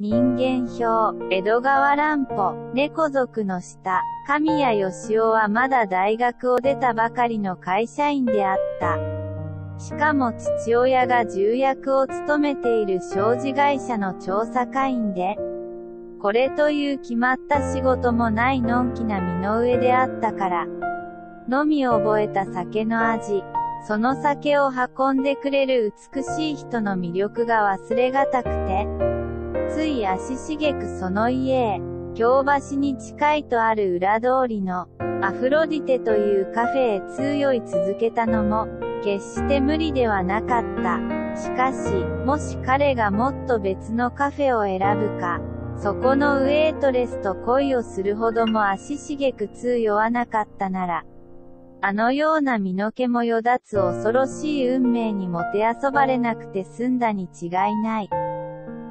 人間表、江戸川乱歩、猫族の下、神谷義雄はまだ大学を出たばかりの会社員であった。しかも父親が重役を務めている商事会社の調査会員で、これという決まった仕事もないのんきな身の上であったから、のみ覚えた酒の味、その酒を運んでくれる美しい人の魅力が忘れがたくて、つい足しげくその家へ、京橋に近いとある裏通りの、アフロディテというカフェへ通酔い続けたのも、決して無理ではなかった。しかし、もし彼がもっと別のカフェを選ぶか、そこのウェイトレスと恋をするほども足しげく通酔わなかったなら、あのような身の毛もよだつ恐ろしい運命にもてあそばれなくて済んだに違いない。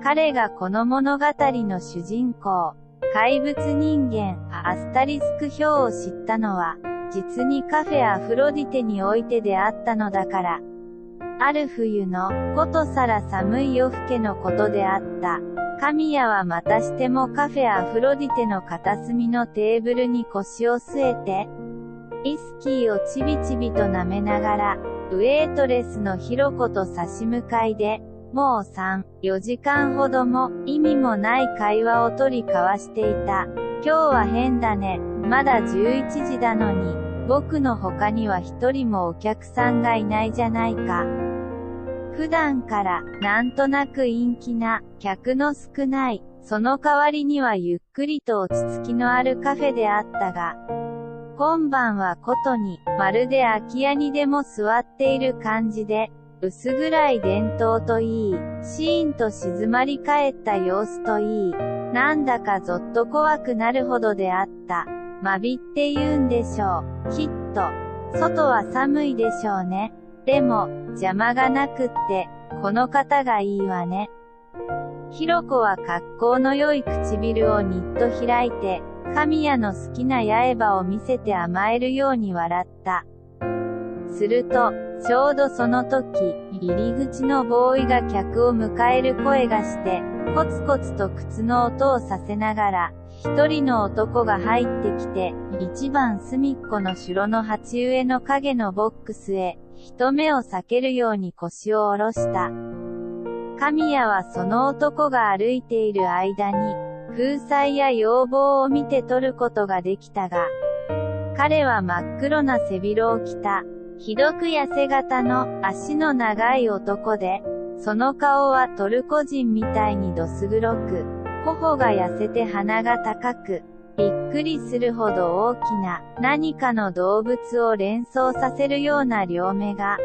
彼がこの物語の主人公、怪物人間、アスタリスク表を知ったのは、実にカフェアフロディテにおいてであったのだから。ある冬の、ことさら寒い夜更けのことであった。神谷はまたしてもカフェアフロディテの片隅のテーブルに腰を据えて、イスキーをちびちびと舐めながら、ウェイトレスのヒロコと差し向かいで、もう3、4時間ほども意味もない会話を取り交わしていた。今日は変だね。まだ11時だのに、僕の他には一人もお客さんがいないじゃないか。普段から、なんとなく陰気な、客の少ない、その代わりにはゆっくりと落ち着きのあるカフェであったが、今晩はことに、まるで空き家にでも座っている感じで、薄暗い伝統といい、シーンと静まり返った様子といい、なんだかぞっと怖くなるほどであった。まびって言うんでしょう。きっと。外は寒いでしょうね。でも、邪魔がなくって、この方がいいわね。ひろこは格好の良い唇をにっと開いて、神谷の好きな刃場を見せて甘えるように笑った。すると、ちょうどその時、入り口のボーイが客を迎える声がして、コツコツと靴の音をさせながら、一人の男が入ってきて、一番隅っこの城の鉢植えの影のボックスへ、人目を避けるように腰を下ろした。神谷はその男が歩いている間に、風彩や要望を見て取ることができたが、彼は真っ黒な背広を着た、ひどく痩せ型の足の長い男で、その顔はトルコ人みたいにどす黒く、頬が痩せて鼻が高く、びっくりするほど大きな何かの動物を連想させるような両目が、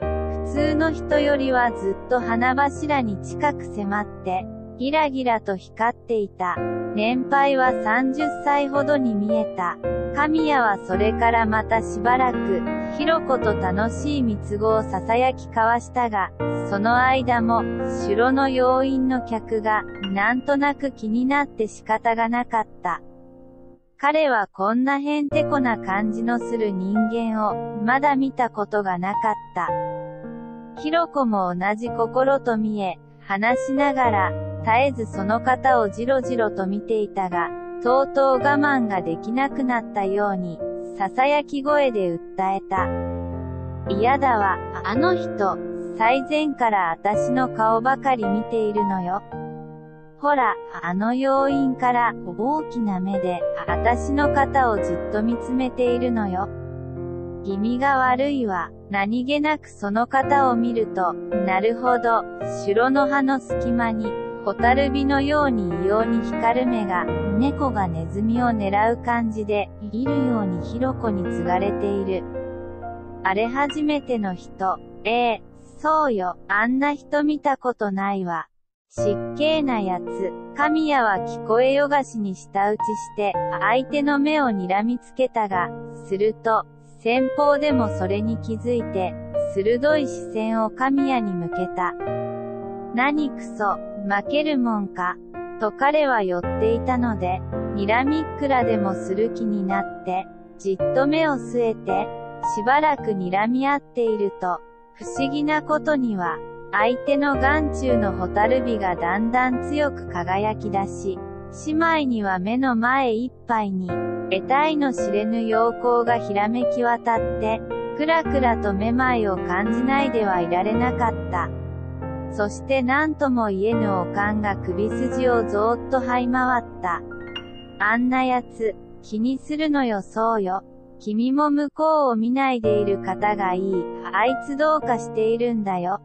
普通の人よりはずっと鼻柱に近く迫って、ギラギラと光っていた。年配は30歳ほどに見えた。神谷はそれからまたしばらく、ひろこと楽しい蜜子を囁き交わしたが、その間も、城の要員の客が、なんとなく気になって仕方がなかった。彼はこんなへんてこな感じのする人間を、まだ見たことがなかった。ひろこも同じ心と見え、話しながら、絶えずその方をじろじろと見ていたが、とうとう我慢ができなくなったように、囁き声で訴えた。嫌だわ、あの人、最前から私の顔ばかり見ているのよ。ほら、あの要因から大きな目で、私の肩をじっと見つめているのよ。気味が悪いわ。何気なくその方を見ると、なるほど、城の葉の隙間に、ホタルビのように異様に光る目が、猫がネズミを狙う感じで、いるようにひろこに継がれている。あれ初めての人、ええそうよ、あんな人見たことないわ。失敬なやつ、神谷は聞こえよがしに舌打ちして、相手の目を睨みつけたが、すると、先方でもそれに気づいて、鋭い視線を神谷に向けた。何くそ、負けるもんか、と彼は寄っていたので、睨みっくらでもする気になって、じっと目を据えて、しばらく睨み合っていると、不思議なことには、相手の眼中の蛍火がだんだん強く輝き出し、姉妹には目の前いっぱいに、得体の知れぬ陽光がひらめき渡って、くらくらとめまいを感じないではいられなかった。そして何とも言えぬおかんが首筋をぞーっと這い回った。あんなやつ、気にするのよそうよ。君も向こうを見ないでいる方がいい。あいつどうかしているんだよ。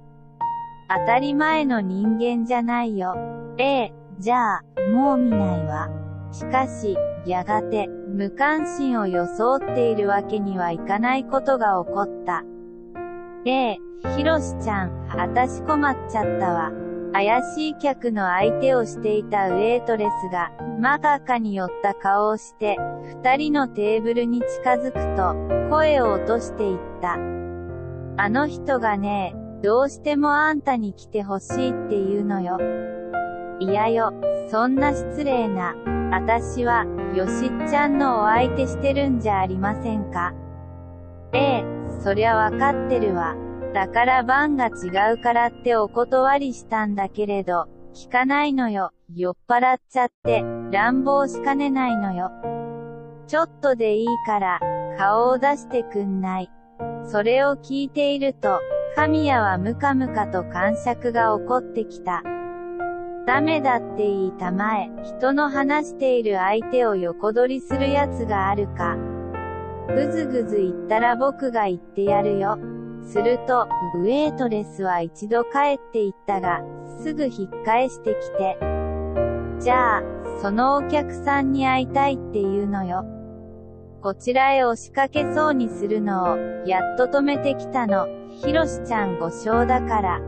当たり前の人間じゃないよ。ええ、じゃあ、もう見ないわ。しかし、やがて、無関心を装っているわけにはいかないことが起こった。ええ、ひろしちゃん、あたし困っちゃったわ。怪しい客の相手をしていたウェイトレスが、まがかに寄った顔をして、二人のテーブルに近づくと、声を落としていった。あの人がねどうしてもあんたに来てほしいって言うのよ。いやよ、そんな失礼な。あたしは、よしっちゃんのお相手してるんじゃありませんか。ええ、そりゃわかってるわ。だから番が違うからってお断りしたんだけれど、聞かないのよ。酔っ払っちゃって、乱暴しかねないのよ。ちょっとでいいから、顔を出してくんない。それを聞いていると、神谷はムカムカと感触が起こってきた。ダメだって言いたまえ、人の話している相手を横取りするやつがあるか。ぐずぐず言ったら僕が言ってやるよ。すると、ウェイトレスは一度帰って行ったが、すぐ引っ返してきて。じゃあ、そのお客さんに会いたいって言うのよ。こちらへ押しかけそうにするのを、やっと止めてきたの。ひろしちゃんご賞だから。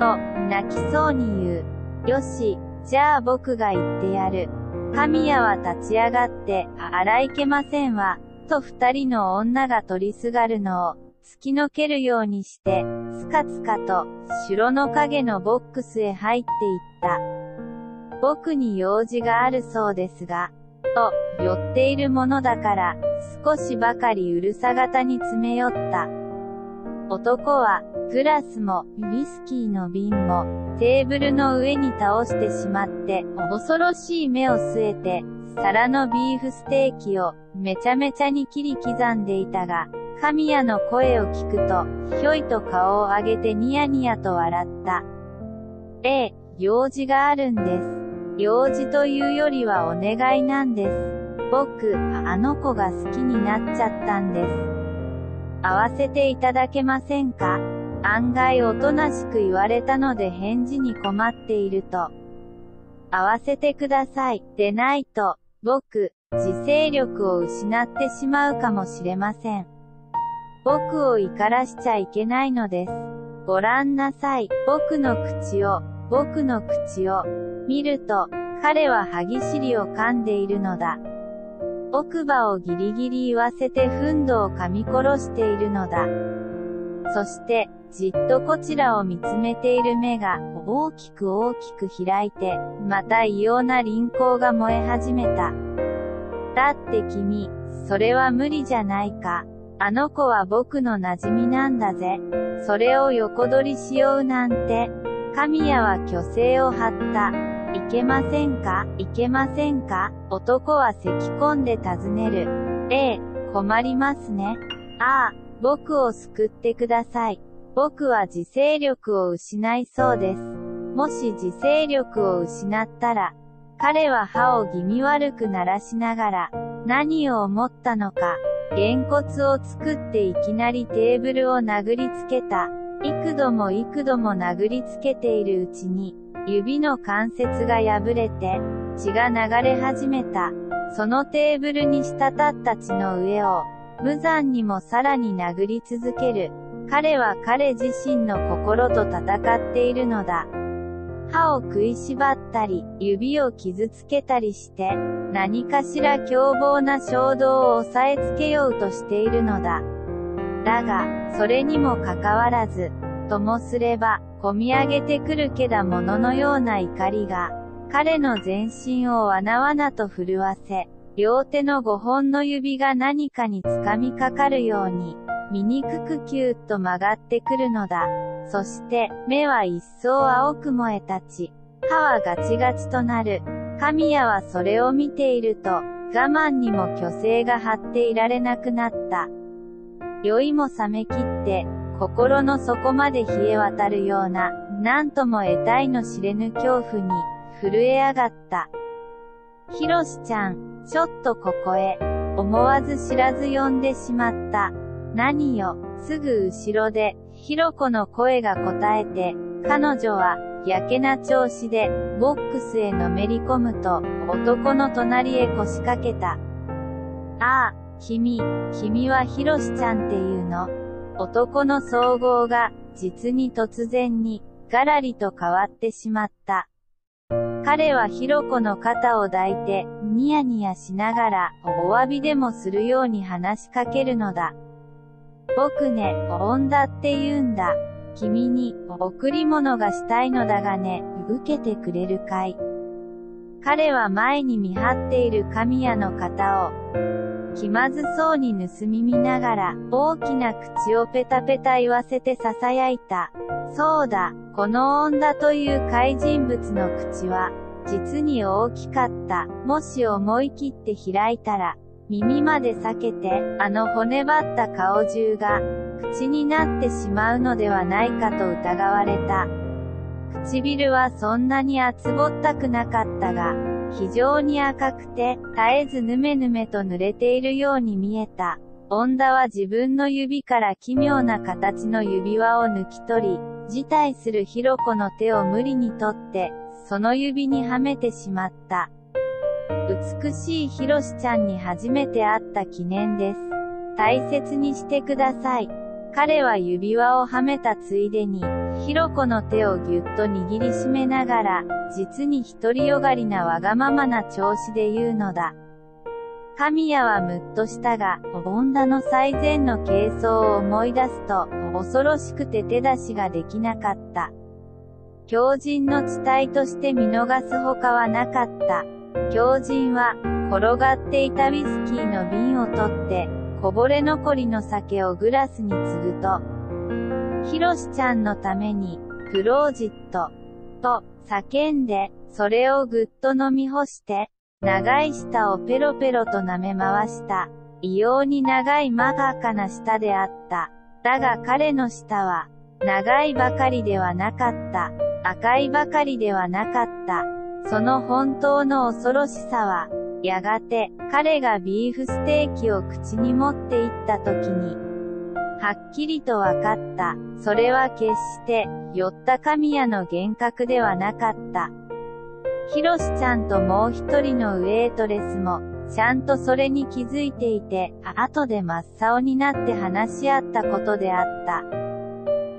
と、泣きそうに言う。よし、じゃあ僕が言ってやる。神谷は立ち上がって、あらいけませんわ、と二人の女が取りすがるのを、突きのけるようにして、つかつかと、城の影のボックスへ入っていった。僕に用事があるそうですが、と、寄っているものだから、少しばかりうるさ型に詰め寄った。男は、グラスも、ウイスキーの瓶も、テーブルの上に倒してしまって、恐ろしい目を据えて、皿のビーフステーキを、めちゃめちゃに切り刻んでいたが、神谷の声を聞くと、ひょいと顔を上げてニヤニヤと笑った。ええ、用事があるんです。用事というよりはお願いなんです。僕、あの子が好きになっちゃったんです。会わせていただけませんか？案外おとなしく言われたので返事に困っていると。会わせてください。でないと、僕、自制力を失ってしまうかもしれません。僕を怒らしちゃいけないのです。ごらんなさい。僕の口を、僕の口を。見ると、彼は歯ぎしりを噛んでいるのだ。奥歯をギリギリ言わせてふんどを噛み殺しているのだ。そして、じっとこちらを見つめている目が、大きく大きく開いて、また異様な輪光が燃え始めた。だって君、それは無理じゃないか。あの子は僕の馴染みなんだぜ。それを横取りしようなんて。神谷は虚勢を張った。いけませんか？いけませんか？男は咳き込んで尋ねる。ええ、困りますね。ああ、僕を救ってください。僕は自制力を失いそうです。もし自制力を失ったら、彼は歯を気味悪く鳴らしながら、何を思ったのか、げんこつを作っていきなりテーブルを殴りつけた。幾度も幾度も殴りつけているうちに、指の関節が破れて、血が流れ始めた。そのテーブルに滴った血の上を、無残にもさらに殴り続ける。彼は彼自身の心と戦っているのだ。歯を食いしばったり、指を傷つけたりして、何かしら凶暴な衝動を抑えつけようとしているのだ。だが、それにもかかわらず、ともすれば、こみ上げてくるけだもののような怒りが、彼の全身をわなわなと震わせ、両手の五本の指が何かにつかみかかるように、醜くキューッと曲がってくるのだ。そして、目は一層青く燃え立ち、歯はガチガチとなる。神谷はそれを見ていると、我慢にも虚勢が張っていられなくなった。酔いも冷めきって、心の底まで冷え渡るような、なんとも得体の知れぬ恐怖に、震え上がった。ひろしちゃん、ちょっとここへ、思わず知らず呼んでしまった。何よ、すぐ後ろで、ひろこの声が答えて、彼女は、やけな調子で、ボックスへのめり込むと、男の隣へ腰掛けた。ああ、君、君はひろしちゃんっていうの男の総合が、実に突然に、ガラリと変わってしまった。彼はひろこの肩を抱いて、ニヤニヤしながら、お詫びでもするように話しかけるのだ。僕ね、恩だって言うんだ。君に、贈り物がしたいのだがね、受けてくれるかい。彼は前に見張っている神谷の肩を、気まずそうに盗み見ながら、大きな口をペタペタ言わせて囁いた。そうだ、この恩だという怪人物の口は、実に大きかった。もし思い切って開いたら、耳まで避けて、あの骨張った顔中が、口になってしまうのではないかと疑われた。唇はそんなに厚ぼったくなかったが、非常に赤くて、絶えずぬめぬめと濡れているように見えた。恩田は自分の指から奇妙な形の指輪を抜き取り、辞退するひろこの手を無理に取って、その指にはめてしまった。美しいひろしちゃんに初めて会った記念です。大切にしてください。彼は指輪をはめたついでに、ひろこの手をぎゅっと握りしめながら、実に独りよがりなわがままな調子で言うのだ。神谷はむっとしたが、ンダの最前の軽装を思い出すと、恐ろしくて手出しができなかった。狂人の地帯として見逃すほかはなかった。狂人は、転がっていたウイスキーの瓶を取って、こぼれ残りの酒をグラスに継ぐと、ひろしちゃんのために、クロージット、と、叫んで、それをぐっと飲み干して、長い舌をペロペロと舐め回した。異様に長いまがかな舌であった。だが彼の舌は、長いばかりではなかった。赤いばかりではなかった。その本当の恐ろしさは、やがて、彼がビーフステーキを口に持っていった時に、はっきりとわかった。それは決して、酔った神谷の幻覚ではなかった。ひろしちゃんともう一人のウェイトレスも、ちゃんとそれに気づいていて、後で真っ青になって話し合ったことであった。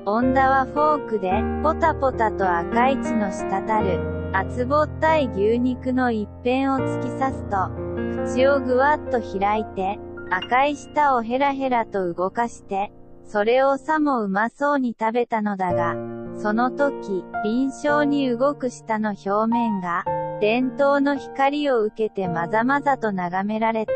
恩田はフォークで、ポタポタと赤い血の滴る、厚ぼったい牛肉の一辺を突き刺すと、口をぐわっと開いて、赤い舌をヘラヘラと動かして、それをさもうまそうに食べたのだが、その時、臨床に動く舌の表面が、伝統の光を受けてまざまざと眺められた。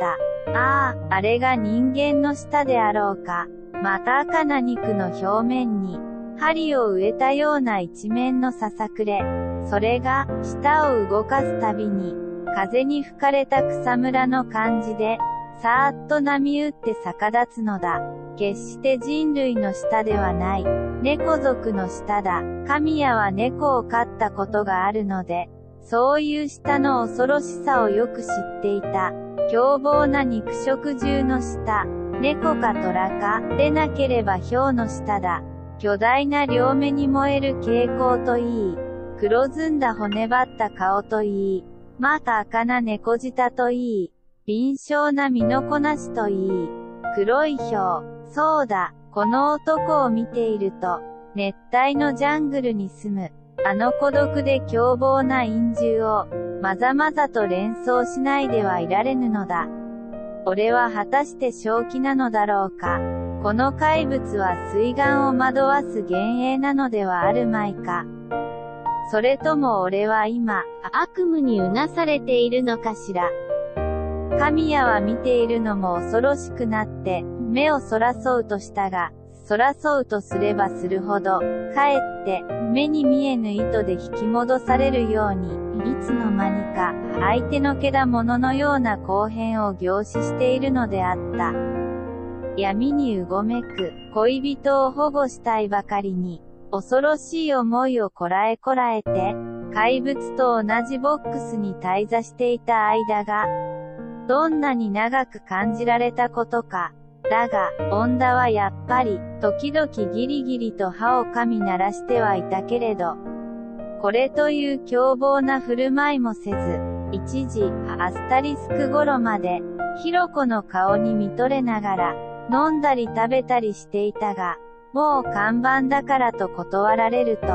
ああ、あれが人間の舌であろうか。また赤な肉の表面に、針を植えたような一面のささくれ。それが、舌を動かすたびに、風に吹かれた草むらの感じで、さーっと波打って逆立つのだ。決して人類の舌ではない。猫族の舌だ。神谷は猫を飼ったことがあるので、そういう舌の恐ろしさをよく知っていた。凶暴な肉食獣の舌。猫か虎か、でなければ豹の舌だ。巨大な両目に燃える蛍光といい。黒ずんだ骨張った顔といい。また赤な猫舌といい。敏捷な身のこなしといい。黒い表。そうだ、この男を見ていると、熱帯のジャングルに住む、あの孤独で凶暴な陰獣を、まざまざと連想しないではいられぬのだ。俺は果たして正気なのだろうか。この怪物は水眼を惑わす幻影なのではあるまいか。それとも俺は今、悪夢にうなされているのかしら。神谷は見ているのも恐ろしくなって、目をそらそうとしたが、そらそうとすればするほど、かえって、目に見えぬ糸で引き戻されるように、いつの間にか、相手のけだもののような後編を凝視しているのであった。闇にうごめく、恋人を保護したいばかりに、恐ろしい思いをこらえこらえて、怪物と同じボックスに滞在していた間が、どんなに長く感じられたことか。だが、恩田はやっぱり、時々ギリギリと歯を噛み鳴らしてはいたけれど、これという凶暴な振る舞いもせず、一時、アスタリスク頃まで、ヒロコの顔に見とれながら、飲んだり食べたりしていたが、もう看板だからと断られると、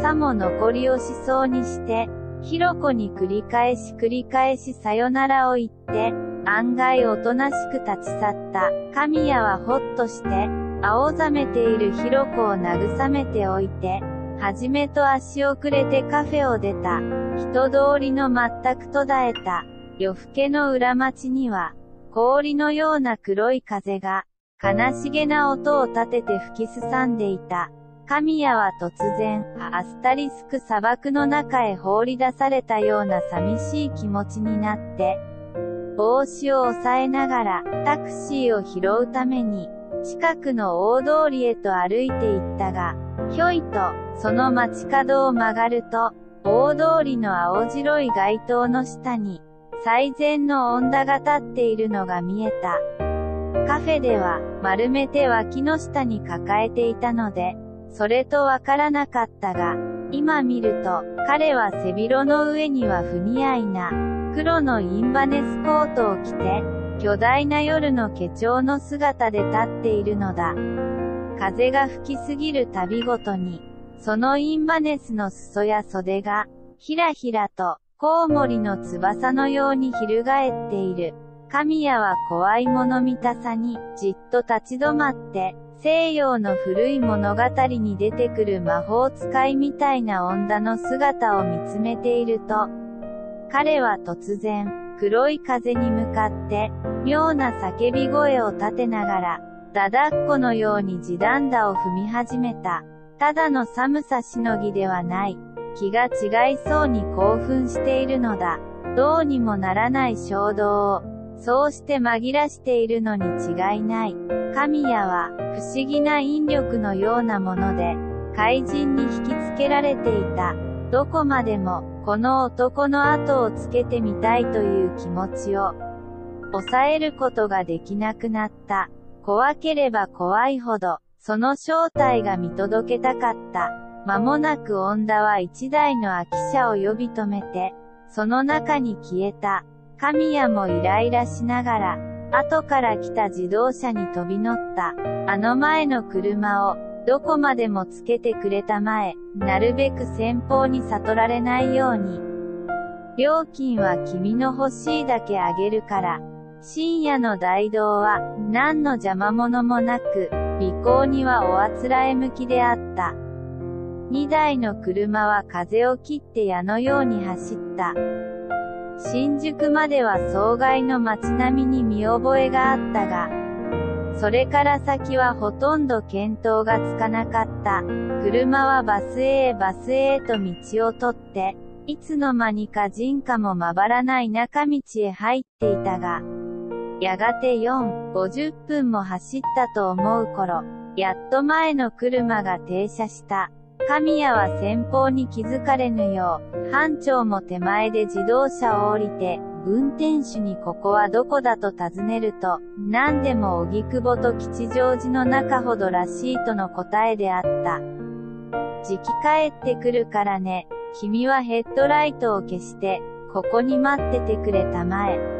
さも残りをしそうにして、ヒロコに繰り返し繰り返しさよならを言って、案外おとなしく立ち去った。神谷はほっとして、青ざめているヒロコを慰めておいて、はじめと足遅れてカフェを出た。人通りの全く途絶えた。夜更けの裏町には、氷のような黒い風が、悲しげな音を立てて吹きすさんでいた。神谷は突然、アスタリスク砂漠の中へ放り出されたような寂しい気持ちになって、帽子を押さえながら、タクシーを拾うために、近くの大通りへと歩いて行ったが、ひょいと、その街角を曲がると、大通りの青白い街灯の下に、最善の恩田が立っているのが見えた。カフェでは、丸めて脇の下に抱えていたので、それとわからなかったが、今見ると、彼は背広の上には不似合いな、黒のインバネスコートを着て、巨大な夜の化粧の姿で立っているのだ。風が吹きすぎるたびごとに、そのインバネスの裾や袖が、ひらひらと、コウモリの翼のように翻っている。神谷は怖いもの見たさに、じっと立ち止まって、西洋の古い物語に出てくる魔法使いみたいな女の姿を見つめていると、彼は突然、黒い風に向かって、妙な叫び声を立てながら、だだっこのように地団打を踏み始めた。ただの寒さしのぎではない。気が違いそうに興奮しているのだ。どうにもならない衝動を、そうして紛らしているのに違いない。神谷は、不思議な引力のようなもので、怪人に引きつけられていた。どこまでも、この男の後をつけてみたいという気持ちを、抑えることができなくなった。怖ければ怖いほど、その正体が見届けたかった。間もなく恩田は一台の空き車を呼び止めて、その中に消えた。神谷もイライラしながら、後から来た自動車に飛び乗った。あの前の車を、どこまでもつけてくれたまえ、なるべく先方に悟られないように。料金は君の欲しいだけあげるから。深夜の大道は、何の邪魔者もなく、尾行にはおあつらえ向きであった。二台の車は風を切って矢のように走った。新宿までは障害の街並みに見覚えがあったが、それから先はほとんど見当がつかなかった。車はバスへバスへと道をとって、いつの間にか人家もまばらない中道へ入っていたが、やがて4、50分も走ったと思う頃、やっと前の車が停車した。神谷は先方に気づかれぬよう、班長も手前で自動車を降りて、運転手にここはどこだと尋ねると、何でも荻窪と吉祥寺の中ほどらしいとの答えであった。時期帰ってくるからね、君はヘッドライトを消して、ここに待っててくれたまえ。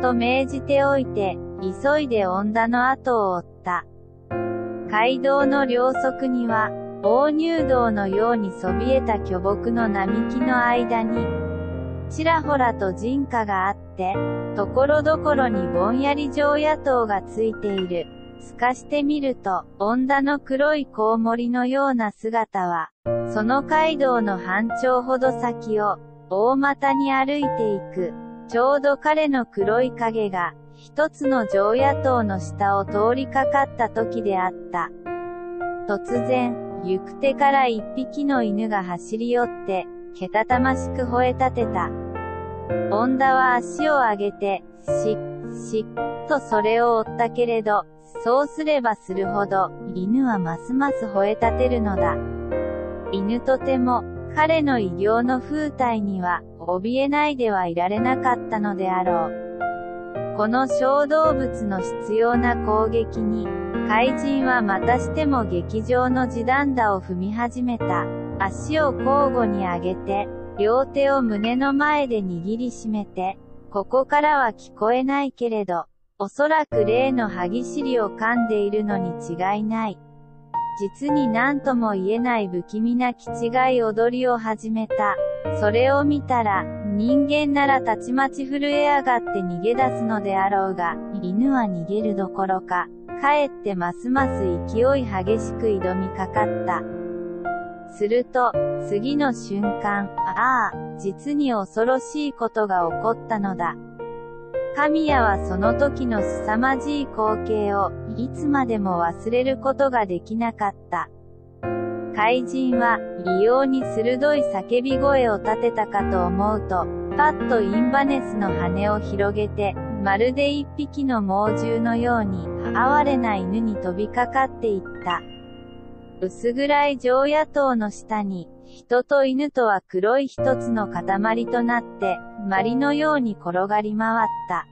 と命じておいて、急いで恩田の後を追った。街道の両側には、大入道のようにそびえた巨木の並木の間に、ちらほらと人家があって、ところどころにぼんやり城野党がついている。透かしてみると、恩田の黒いコウモリのような姿は、その街道の半丁ほど先を、大股に歩いていく。ちょうど彼の黒い影が、一つの常野党の下を通りかかった時であった。突然、行く手から一匹の犬が走り寄って、けたたましく吠え立てた。恩田は足を上げて、しっ、しっ、とそれを追ったけれど、そうすればするほど、犬はますます吠え立てるのだ。犬とても、彼の異形の風体には、怯えないではいられなかったのであろう。この小動物の必要な攻撃に、怪人はまたしても劇場の地団打を踏み始めた。足を交互に上げて、両手を胸の前で握りしめて、ここからは聞こえないけれど、おそらく例の歯ぎしりを噛んでいるのに違いない。実に何とも言えない不気味な気違い踊りを始めた。それを見たら、人間ならたちまち震え上がって逃げ出すのであろうが、犬は逃げるどころか、かえってますます勢い激しく挑みかかった。すると、次の瞬間、ああ、実に恐ろしいことが起こったのだ。神谷はその時の凄まじい光景を、いつまでも忘れることができなかった。怪人は、異様に鋭い叫び声を立てたかと思うと、パッとインバネスの羽を広げて、まるで一匹の猛獣のように、哀れな犬に飛びかかっていった。薄暗い常野党の下に、人と犬とは黒い一つの塊となって、まりのように転がり回った。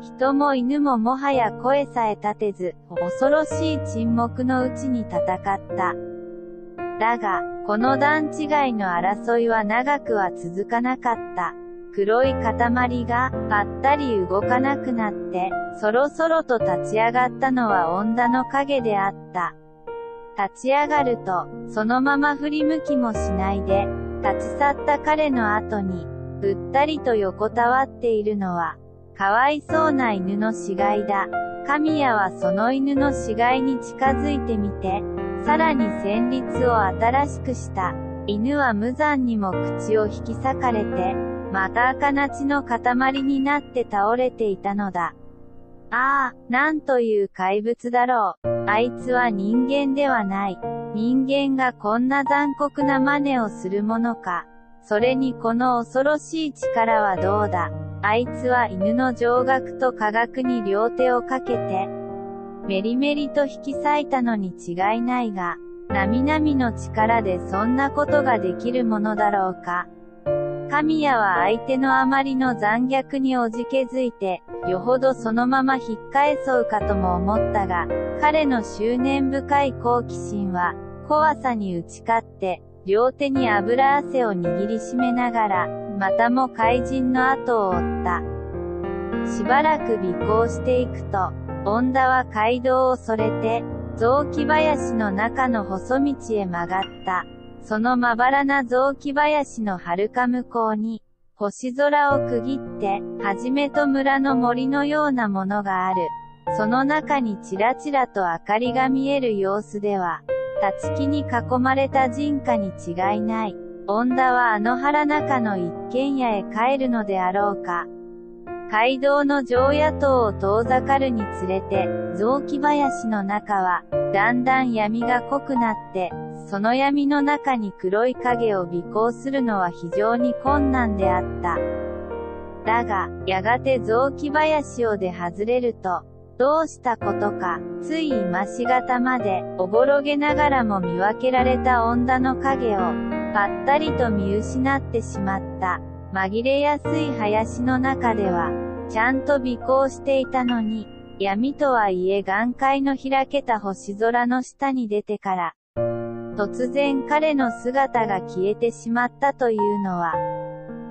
人も犬ももはや声さえ立てず、恐ろしい沈黙のうちに戦った。だが、この段違いの争いは長くは続かなかった。黒い塊が、ぱったり動かなくなって、そろそろと立ち上がったのは恩田の影であった。立ち上がると、そのまま振り向きもしないで、立ち去った彼の後に、ぐったりと横たわっているのは、かわいそうな犬の死骸だ。神谷はその犬の死骸に近づいてみて、さらに旋律を新しくした。犬は無残にも口を引き裂かれて、また赤な血の塊になって倒れていたのだ。ああ、なんという怪物だろう。あいつは人間ではない。人間がこんな残酷な真似をするものか。それにこの恐ろしい力はどうだ。あいつは犬の上顎と科学に両手をかけて、メリメリと引き裂いたのに違いないが、並々の力でそんなことができるものだろうか。神谷は相手のあまりの残虐におじけづいて、よほどそのまま引っ返そうかとも思ったが、彼の執念深い好奇心は、怖さに打ち勝って、両手に油汗を握りしめながら、またも怪人の後を追った。しばらく尾行していくと、恩田は街道をそれて、雑木林の中の細道へ曲がった。そのまばらな雑木林の遥か向こうに、星空を区切って、はじめと村の森のようなものがある。その中にちらちらと明かりが見える様子では、立ち木に囲まれた人家に違いない。恩田はあの原中の一軒家へ帰るのであろうか。街道の常野党を遠ざかるにつれて、雑木林の中は、だんだん闇が濃くなって、その闇の中に黒い影を尾行するのは非常に困難であった。だが、やがて雑木林を出外れると、どうしたことか、つい今しがたまで、おぼろげながらも見分けられた女の影を、ぱったりと見失ってしまった。紛れやすい林の中では、ちゃんと尾行していたのに、闇とはいえ眼界の開けた星空の下に出てから、突然彼の姿が消えてしまったというのは、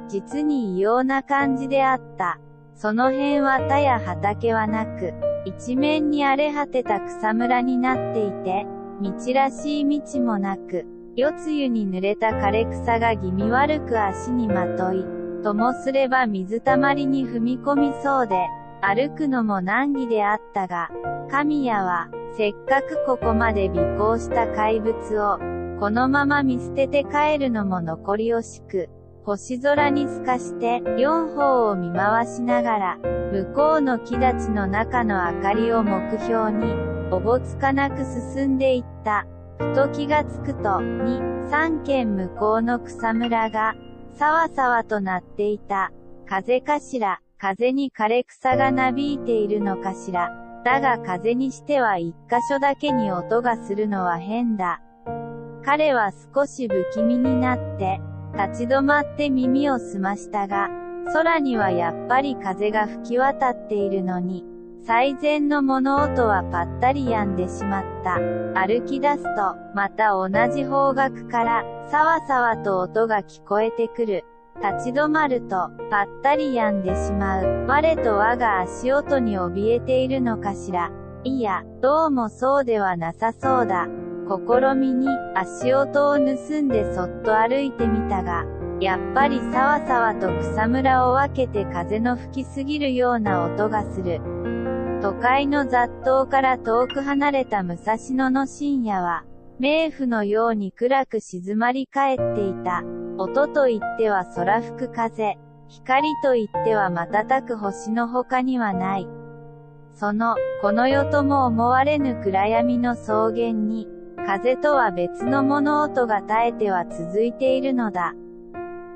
実に異様な感じであった。その辺は田や畑はなく、一面に荒れ果てた草むらになっていて、道らしい道もなく、夜露に濡れた枯れ草が気味悪く足にまとい、ともすれば水たまりに踏み込みそうで、歩くのも難儀であったが、神谷は、せっかくここまで尾行した怪物を、このまま見捨てて帰るのも残り惜しく、星空に透かして、四方を見回しながら、向こうの木立の中の明かりを目標に、おぼつかなく進んでいった。ふと気がつくと、二、三軒向こうの草むらが、さわさわとなっていた。風かしら、風に枯れ草がなびいているのかしら。だが風にしては一箇所だけに音がするのは変だ。彼は少し不気味になって、立ち止まって耳を澄ましたが、空にはやっぱり風が吹き渡っているのに、最善の物音はぱったり止んでしまった。歩き出すと、また同じ方角から、さわさわと音が聞こえてくる。立ち止まると、ぱったり止んでしまう。我と我が足音に怯えているのかしら。いや、どうもそうではなさそうだ。試みに、足音を盗んでそっと歩いてみたが、やっぱりさわさわと草むらを分けて風の吹きすぎるような音がする。都会の雑踏から遠く離れた武蔵野の深夜は、冥府のように暗く静まり返っていた。音と言っては空吹く風、光と言っては瞬く星の他にはない。その、この世とも思われぬ暗闇の草原に、風とは別の物音が絶えては続いているのだ。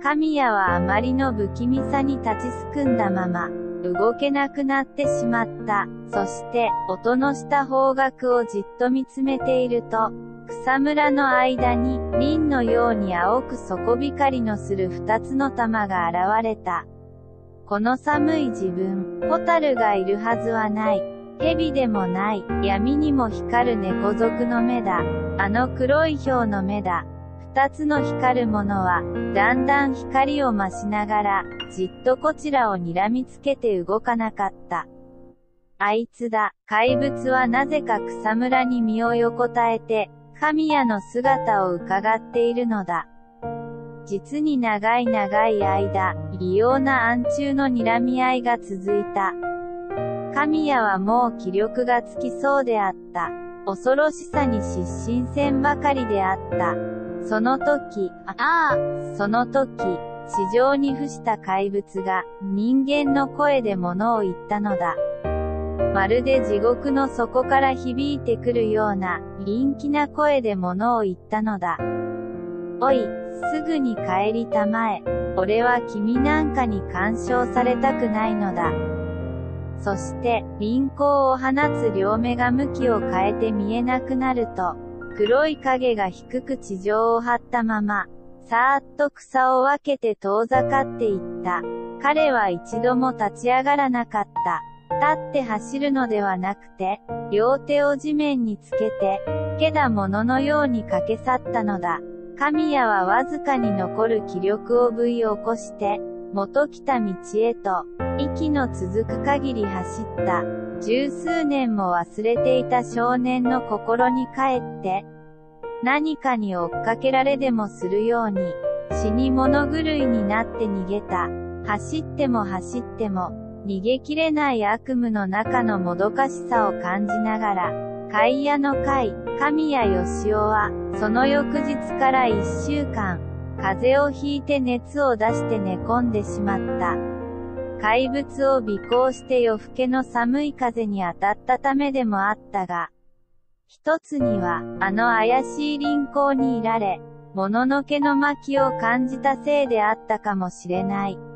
神谷はあまりの不気味さに立ちすくんだまま、動けなくなってしまった。そして、音のした方角をじっと見つめていると、草むらの間に、輪のように青く底光りのする二つの玉が現れた。この寒い自分、ホタルがいるはずはない。蛇でもない、闇にも光る猫族の目だ。あの黒い豹の目だ。二つの光るものは、だんだん光を増しながら、じっとこちらを睨みつけて動かなかった。あいつだ、怪物はなぜか草むらに身を横たえて、神谷の姿を伺っているのだ。実に長い長い間、異様な暗中の睨み合いが続いた。神谷はもう気力がつきそうであった。恐ろしさに失神せんばかりであった。その時、ああ、その時、地上に伏した怪物が人間の声で物を言ったのだ。まるで地獄の底から響いてくるような、陰気な声で物を言ったのだ。おい、すぐに帰りたまえ。俺は君なんかに干渉されたくないのだ。そして、輪光を放つ両目が向きを変えて見えなくなると、黒い影が低く地上を張ったまま、さーっと草を分けて遠ざかっていった。彼は一度も立ち上がらなかった。立って走るのではなくて、両手を地面につけて、けだもののように駆け去ったのだ。神谷はわずかに残る気力をぶい起こして、元来た道へと、息の続く限り走った。十数年も忘れていた少年の心に帰って、何かに追っかけられでもするように、死に物狂いになって逃げた。走っても走っても、逃げきれない悪夢の中のもどかしさを感じながら、海屋の会、神谷義雄は、その翌日から一週間、風邪をひいて熱を出して寝込んでしまった。怪物を尾行して夜更けの寒い風に当たったためでもあったが、一つには、あの怪しい輪行にいられ、もののけの巻きを感じたせいであったかもしれない。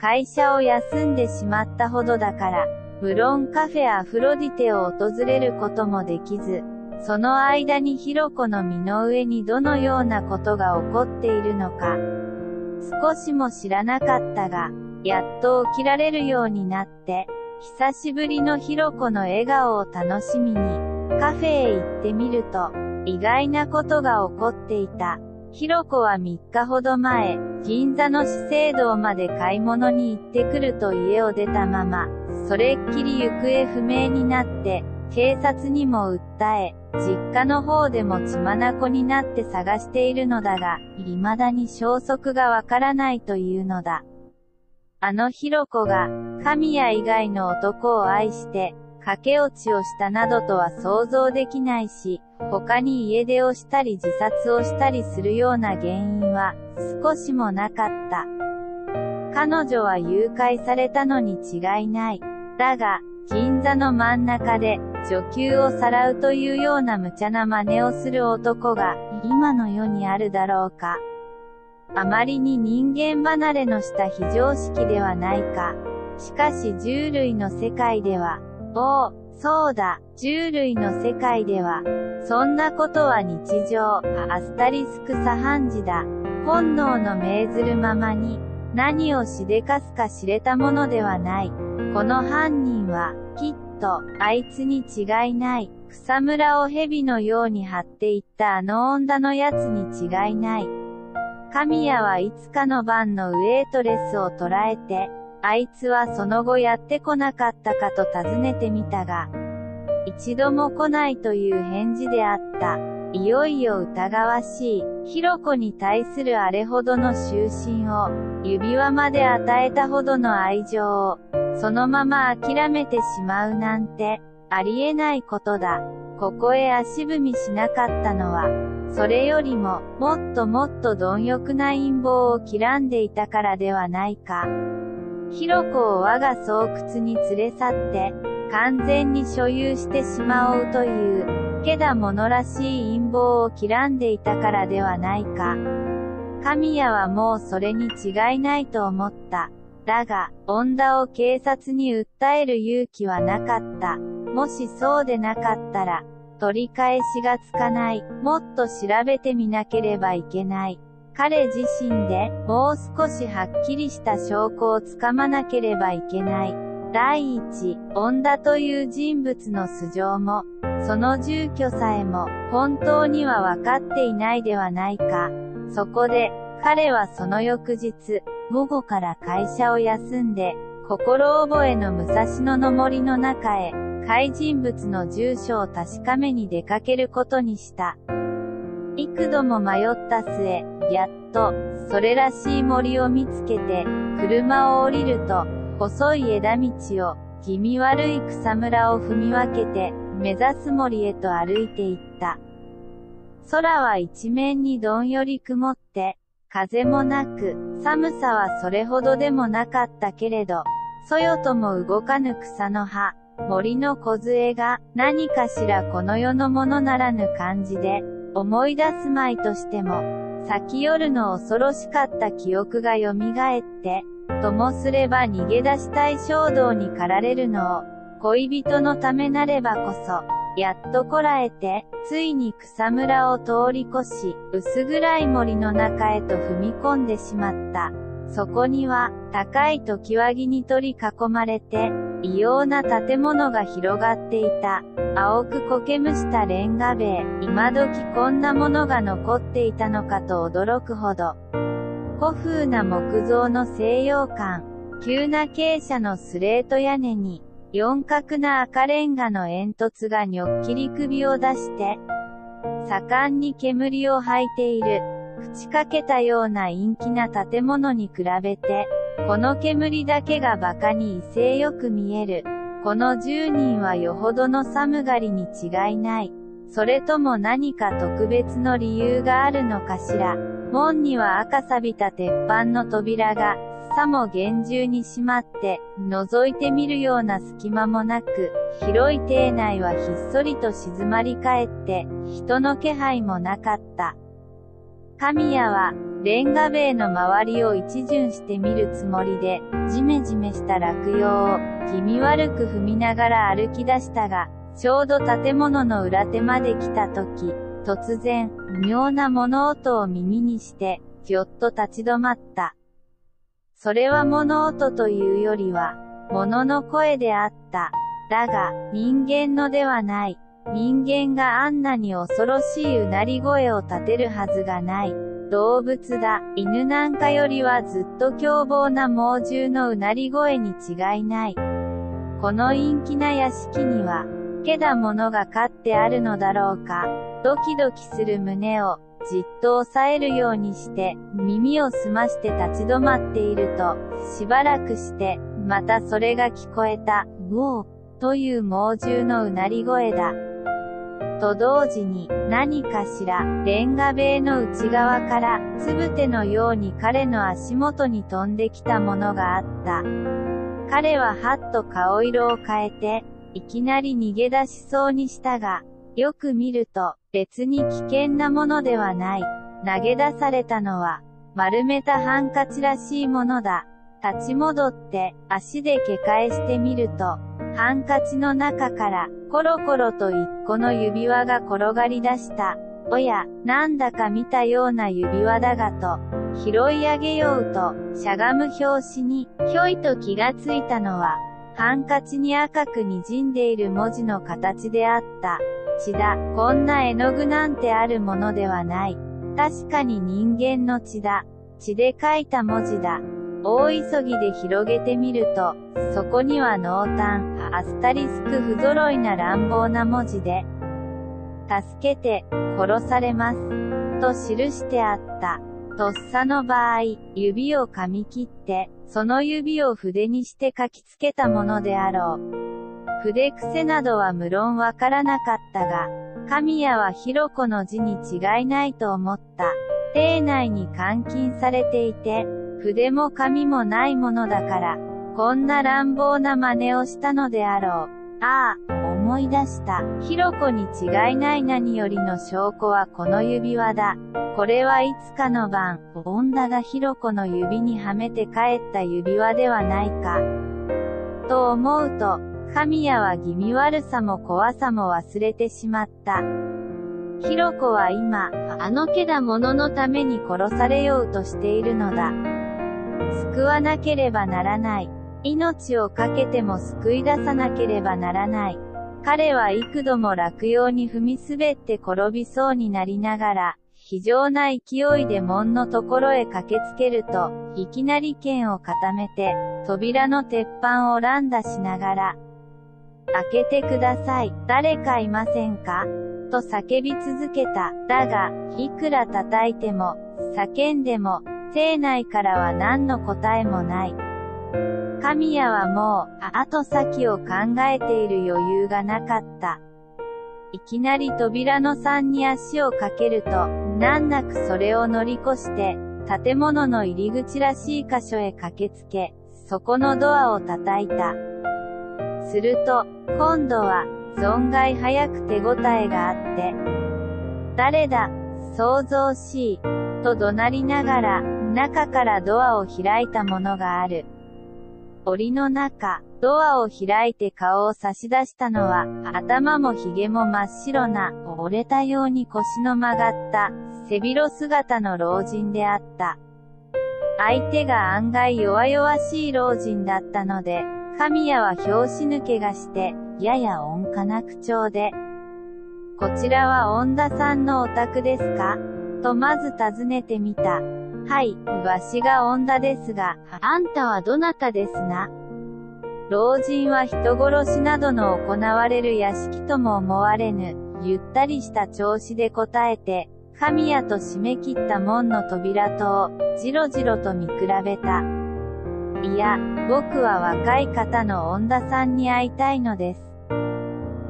会社を休んでしまったほどだから、無論カフェアフロディテを訪れることもできず、その間にヒロコの身の上にどのようなことが起こっているのか、少しも知らなかったが、やっと起きられるようになって、久しぶりのヒロコの笑顔を楽しみに、カフェへ行ってみると、意外なことが起こっていた。ひろこは3日ほど前、銀座の資生堂まで買い物に行ってくると家を出たまま、それっきり行方不明になって、警察にも訴え、実家の方でも血眼になって探しているのだが、未だに消息がわからないというのだ。あのひろこが、神谷以外の男を愛して、駆け落ちをしたなどとは想像できないし、他に家出をしたり自殺をしたりするような原因は、少しもなかった。彼女は誘拐されたのに違いない。だが、銀座の真ん中で、女給をさらうというような無茶な真似をする男が、今の世にあるだろうか。あまりに人間離れのした非常識ではないか。しかし獣類の世界では、おお、そうだ、獣類の世界では、そんなことは日常、アスタリスクサハンジだ。本能の命ずるままに、何をしでかすか知れたものではない。この犯人は、きっと、あいつに違いない。草むらを蛇のように張っていったあの女のやつに違いない。神谷はいつかの晩のウェイトレスを捉えて、あいつはその後やってこなかったかと尋ねてみたが、一度も来ないという返事であった。いよいよ疑わしい、ひろこに対するあれほどの終身を、指輪まで与えたほどの愛情を、そのまま諦めてしまうなんて、ありえないことだ。ここへ足踏みしなかったのは、それよりも、もっともっと貪欲な陰謀をきらんでいたからではないか。ひろこを我が巣窟に連れ去って、完全に所有してしまおうという、けだものらしい陰謀をきらんでいたからではないか。神谷はもうそれに違いないと思った。だが、恩田を警察に訴える勇気はなかった。もしそうでなかったら、取り返しがつかない。もっと調べてみなければいけない。彼自身で、もう少しはっきりした証拠をつかまなければいけない。第一、恩田という人物の素性も、その住居さえも、本当には分かっていないではないか。そこで、彼はその翌日、午後から会社を休んで、心覚えの武蔵野の森の中へ、怪人物の住所を確かめに出かけることにした。幾度も迷った末、やっと、それらしい森を見つけて、車を降りると、細い枝道を、気味悪い草むらを踏み分けて、目指す森へと歩いていった。空は一面にどんより曇って、風もなく、寒さはそれほどでもなかったけれど、そよとも動かぬ草の葉、森の梢が、何かしらこの世のものならぬ感じで、思い出すまいとしても、先夜の恐ろしかった記憶が蘇って、ともすれば逃げ出したい衝動に駆られるのを、恋人のためなればこそ、やっとこらえて、ついに草むらを通り越し、薄暗い森の中へと踏み込んでしまった。そこには、高い常盤木に取り囲まれて、異様な建物が広がっていた。青く苔むしたレンガ塀、今時こんなものが残っていたのかと驚くほど。古風な木造の西洋館、急な傾斜のスレート屋根に、四角な赤レンガの煙突がにょっきり首を出して、盛んに煙を吐いている。朽ちかけたような陰気な建物に比べて、この煙だけが馬鹿に威勢よく見える。この10人はよほどの寒がりに違いない。それとも何か特別の理由があるのかしら。門には赤錆びた鉄板の扉が、さも厳重に閉まって、覗いてみるような隙間もなく、広い邸内はひっそりと静まり返って、人の気配もなかった。神谷は、レンガ塀の周りを一巡してみるつもりで、じめじめした落葉を、気味悪く踏みながら歩き出したが、ちょうど建物の裏手まで来た時、突然、妙な物音を耳にして、ぎょっと立ち止まった。それは物音というよりは、物の声であった。だが、人間のではない。人間があんなに恐ろしいうなり声を立てるはずがない。動物だ。犬なんかよりはずっと凶暴な猛獣のうなり声に違いない。この陰気な屋敷には、けだものが飼ってあるのだろうか。ドキドキする胸を、じっと押さえるようにして、耳を澄まして立ち止まっていると、しばらくして、またそれが聞こえた。うおという猛獣のうなり声だ。と同時に、何かしら、レンガ塀の内側から、つぶてのように彼の足元に飛んできたものがあった。彼ははっと顔色を変えて、いきなり逃げ出しそうにしたが、よく見ると、別に危険なものではない。投げ出されたのは、丸めたハンカチらしいものだ。立ち戻って、足で蹴返してみると、ハンカチの中から、コロコロと一個の指輪が転がり出した。おや、なんだか見たような指輪だがと、拾い上げようと、しゃがむ拍子に、ひょいと気がついたのは、ハンカチに赤く滲んでいる文字の形であった。血だ。こんな絵の具なんてあるものではない。確かに人間の血だ。血で書いた文字だ。大急ぎで広げてみると、そこには濃淡、アスタリスク不揃いな乱暴な文字で、助けて、殺されます。と記してあった。とっさの場合、指を噛み切って、その指を筆にして書きつけたものであろう。筆癖などは無論わからなかったが、神谷はひろこの字に違いないと思った。邸内に監禁されていて、筆も紙もないものだから、こんな乱暴な真似をしたのであろう。ああ、思い出した。ひろこに違いない何よりの証拠はこの指輪だ。これはいつかの晩、恩田がひろこの指にはめて帰った指輪ではないか。と思うと、神谷は気味悪さも怖さも忘れてしまった。ひろこは今、あのけだもののために殺されようとしているのだ。救わなければならない。命を懸けても救い出さなければならない。彼は幾度も落葉に踏み滑って転びそうになりながら、非常な勢いで門のところへ駆けつけると、いきなり剣を固めて、扉の鉄板を乱打しながら、開けてください。誰かいませんか？と叫び続けた。だが、いくら叩いても、叫んでも、邸内からは何の答えもない。神谷はもう、後先を考えている余裕がなかった。いきなり扉の3に足をかけると、難なくそれを乗り越して、建物の入り口らしい箇所へ駆けつけ、そこのドアを叩いた。すると、今度は、存外早く手応えがあって、誰だ、想像しい、と怒鳴りながら、中からドアを開いたものがある。檻の中、ドアを開いて顔を差し出したのは、頭も髭も真っ白な、折れたように腰の曲がった、背広姿の老人であった。相手が案外弱々しい老人だったので、神谷は拍子抜けがして、やや温かな口調で、こちらは恩田さんのお宅ですか？とまず尋ねてみた。はい、わしが恩田ですが、あんたはどなたですな？老人は人殺しなどの行われる屋敷とも思われぬ、ゆったりした調子で答えて、神谷と締め切った門の扉とを、じろじろと見比べた。いや、僕は若い方の恩田さんに会いたいのです。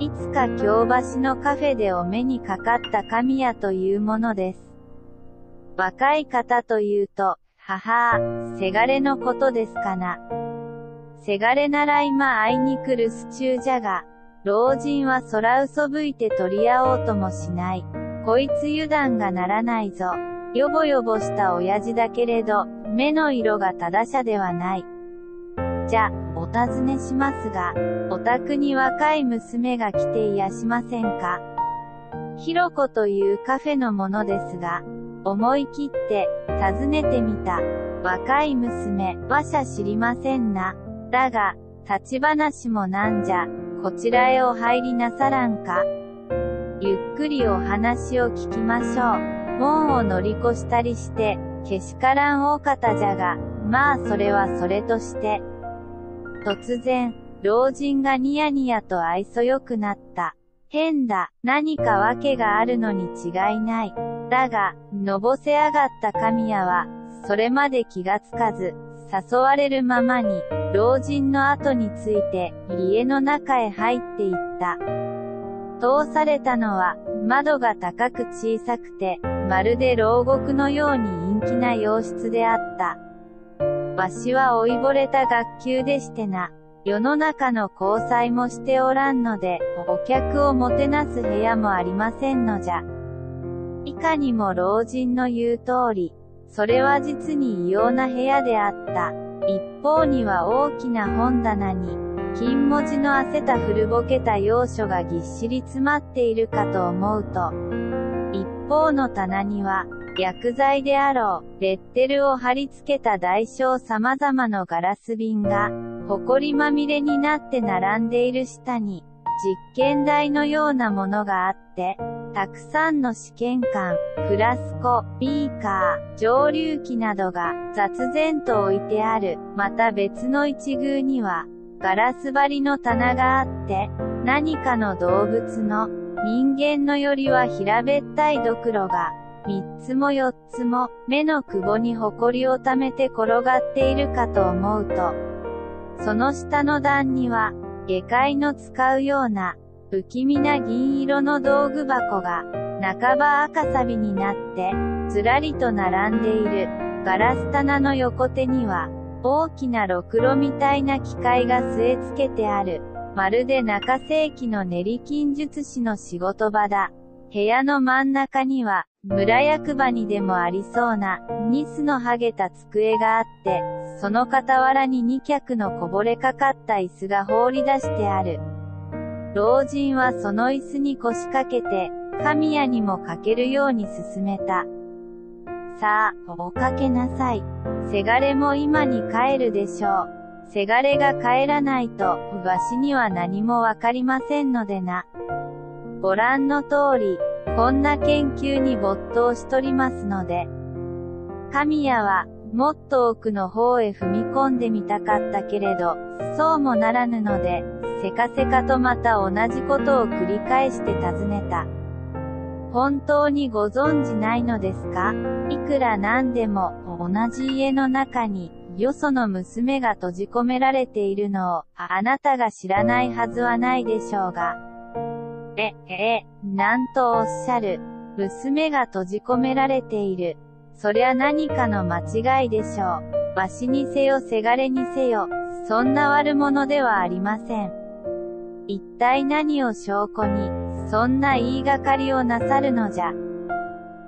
いつか京橋のカフェでお目にかかった神谷というものです。若い方というと、ははぁ、せがれのことですかな。せがれなら今会いに来るスチューじゃが、老人は空嘘吹いて取り合おうともしない。こいつ油断がならないぞ。よぼよぼした親父だけれど、目の色がただしゃではない。じゃ、お尋ねしますが、お宅に若い娘が来ていやしませんかひろこというカフェのものですが、思い切って、尋ねてみた。若い娘、わしゃ知りませんな。だが、立ち話もなんじゃ、こちらへお入りなさらんか。ゆっくりお話を聞きましょう。門を乗り越したりして、けしからん大方じゃが、まあそれはそれとして。突然、老人がニヤニヤと愛想よくなった。変だ、何か訳があるのに違いない。だが、のぼせ上がった神谷は、それまで気がつかず、誘われるままに、老人の後について、家の中へ入っていった。通されたのは、窓が高く小さくて、まるで牢獄のように陰気な洋室であった。わしは老いぼれた学級でしてな。世の中の交際もしておらんので、お客をもてなす部屋もありませんのじゃ。いかにも老人の言う通り、それは実に異様な部屋であった。一方には大きな本棚に、金文字の汗た古ぼけた要所がぎっしり詰まっているかと思うと、一方の棚には、薬剤であろう、レッテルを貼り付けた大小様々のガラス瓶が、埃まみれになって並んでいる下に、実験台のようなものがあって、たくさんの試験管、フラスコ、ビーカー、蒸留機などが雑然と置いてある。また別の一宮には、ガラス張りの棚があって、何かの動物の人間のよりは平べったいドクロが三つも四つも、目の久保に埃を溜めて転がっているかと思うと、その下の段には、下界の使うような、不気味な銀色の道具箱が、半ば赤サビになって、ずらりと並んでいる。ガラス棚の横手には、大きなろくろみたいな機械が据え付けてある。まるで中世紀の練り金術師の仕事場だ。部屋の真ん中には、村役場にでもありそうな、ニスの剥げた机があって、その傍らに二脚のこぼれかかった椅子が放り出してある。老人はその椅子に腰掛けて、神谷にもかけるように進めた。さあ、おかけなさい。せがれも今に帰るでしょう。せがれが帰らないと、わしには何もわかりませんのでな。ご覧の通り、こんな研究に没頭しとりますので、神谷は、もっと奥の方へ踏み込んでみたかったけれど、そうもならぬので、せかせかとまた同じことを繰り返して尋ねた。本当にご存知ないのですか？いくらなんでも、同じ家の中に、よその娘が閉じ込められているのを、あなたが知らないはずはないでしょうが。え、え、なんとおっしゃる。娘が閉じ込められている。そりゃ何かの間違いでしょう。わしにせよせがれにせよ、そんな悪者ではありません。一体何を証拠に、そんな言いがかりをなさるのじゃ。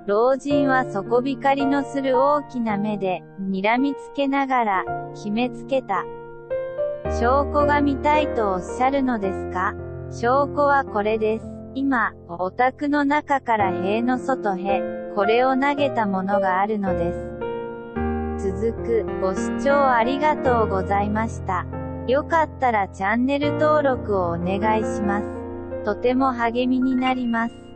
老人は底光のする大きな目で、睨みつけながら、決めつけた。証拠が見たいとおっしゃるのですか？証拠はこれです。今、お宅の中から塀の外へ、これを投げたものがあるのです。続く、ご視聴ありがとうございました。よかったらチャンネル登録をお願いします。とても励みになります。